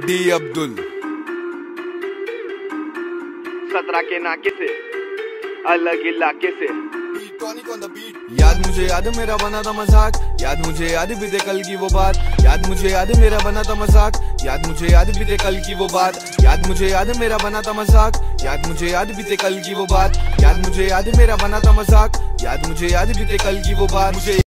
D Abdul. सतरा के नाके से अलग इलाके से। याद मुझे याद मेरा बना था मज़ाक। याद मुझे याद भी थे कल की वो बात। याद मुझे याद मेरा बना था मज़ाक। याद मुझे याद भी थे कल की वो बात। याद मुझे याद मेरा बना था मज़ाक। याद मुझे याद भी थे कल की वो बात। याद मुझे याद मेरा बना था मज़ाक। याद मुझे याद भी थे कल की वो बात। मुझे